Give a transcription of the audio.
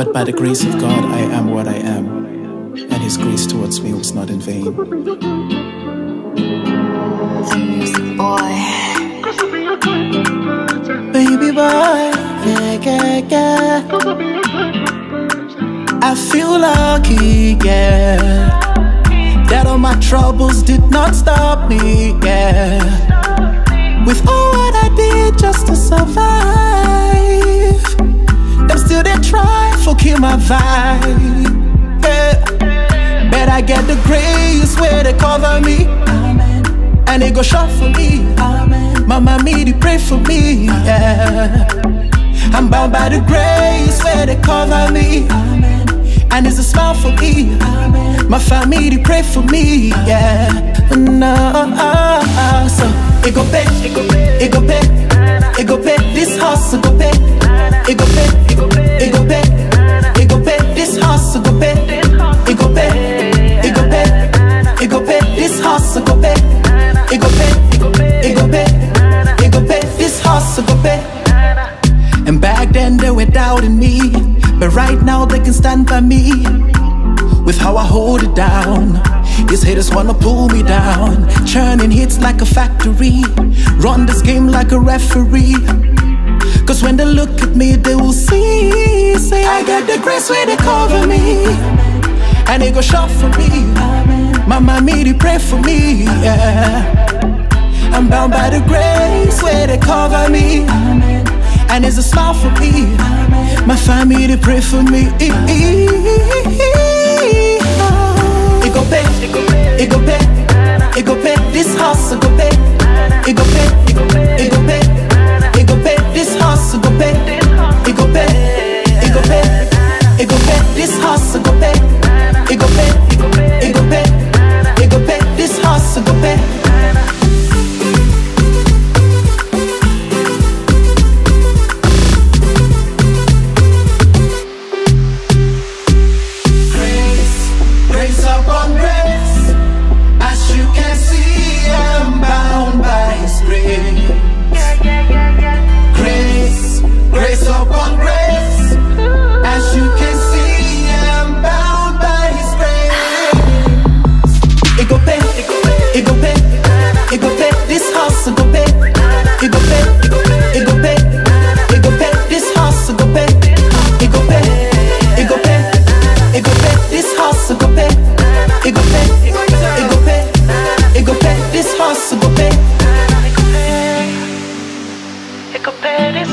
But by the grace of God, I am what I am, and His grace towards me was not in vain. Boy. Baby boy, yeah, yeah, yeah. I feel lucky, yeah. That all my troubles did not stop me, yeah. With all kill my vibe, yeah. But I get the grace where they cover me, Amen. and they go short for me. Amen. Mama, me, they pray for me, yeah. I'm bound by the grace where they cover me. Amen. And it's a smile for me. Amen. My family they pray for me, yeah. No, so it go pay, it go pay, it go pay, House go pay, it go pay, it go pay, it go pay. This house go pay. And back then they were doubting me, but right now they can stand by me with how I hold it down. These haters wanna pull me down, churning hits like a factory, run this game like a referee. Cause when they look at me, they will see, say I got the grace where they cover me, and they go short for me. Mama, me, they pray for me, yeah. I'm bound by the grace where they cover me. And it's a smile for me. My family they pray for me. It go pay, it go pay, it go pay. This house it go pay, it go pay, it go pay, it go pay, it go pay. This house it go pay, it go pay, it go pay, it go pay. This house it go pay,